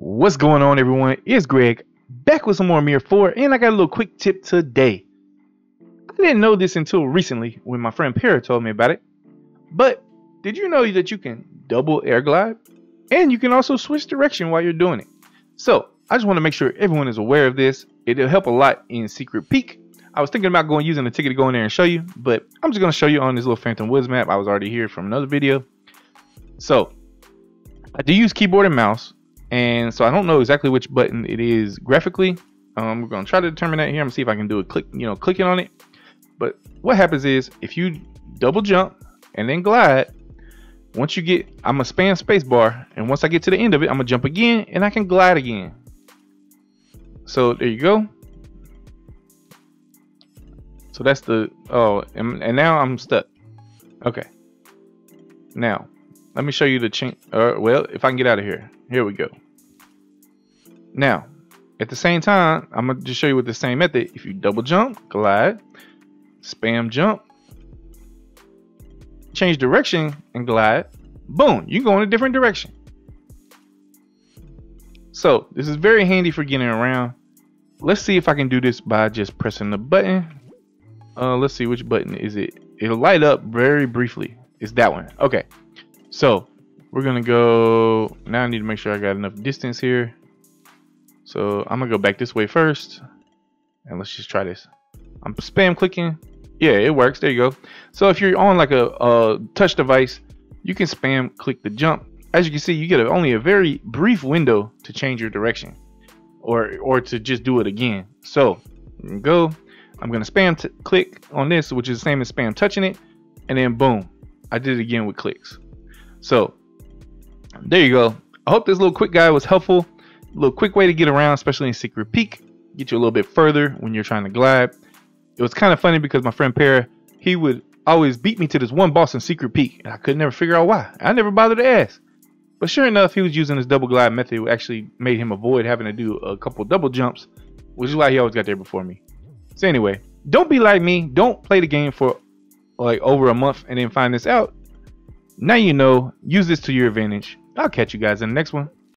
What's going on everyone? It's Greg back with some more MIR4 and I got a little quick tip today. I didn't know this until recently when my friend Para told me about it. But did you know that you can double air glide? And you can also switch direction while you're doing it. So I just want to make sure everyone is aware of this. It'll help a lot in Secret Peak. I was thinking about going using the ticket to go in there and show you, but I'm just going to show you on this little Phantom Woods map. I was already here from another video. So I do use keyboard and mouse and so I don't know exactly which button it is graphically. Um, we're gonna try to determine that here. I'm gonna see if I can do a click, you know, clicking on it. But what happens is if you double jump and then glide, once you get, I'm gonna spam spacebar, and once I get to the end of it, I'm gonna jump again and I can glide again. So there you go. So that's the oh, and, and now I'm stuck. Okay. Now let me show you the change. Uh, well, if I can get out of here. Here we go. Now, at the same time, I'm going to just show you with the same method. If you double jump, glide, spam jump, change direction and glide, boom, you go in a different direction. So this is very handy for getting around. Let's see if I can do this by just pressing the button. Uh, let's see which button is it. It'll light up very briefly. It's that one. Okay. So we're gonna go now I need to make sure I got enough distance here. So I'm gonna go back this way first and let's just try this. I'm spam clicking. Yeah it works. There you go. So if you're on like a, a touch device you can spam click the jump. As you can see you get a, only a very brief window to change your direction or or to just do it again. So go. I'm gonna spam click on this which is the same as spam touching it and then boom I did it again with clicks so there you go. I hope this little quick guide was helpful. A little quick way to get around, especially in Secret Peak. Get you a little bit further when you're trying to glide. It was kind of funny because my friend Para, he would always beat me to this one boss in Secret Peak, and I could never figure out why. I never bothered to ask. But sure enough, he was using this double glide method, which actually made him avoid having to do a couple double jumps, which is why he always got there before me. So anyway, don't be like me. Don't play the game for like over a month and then find this out. Now you know. Use this to your advantage. I'll catch you guys in the next one.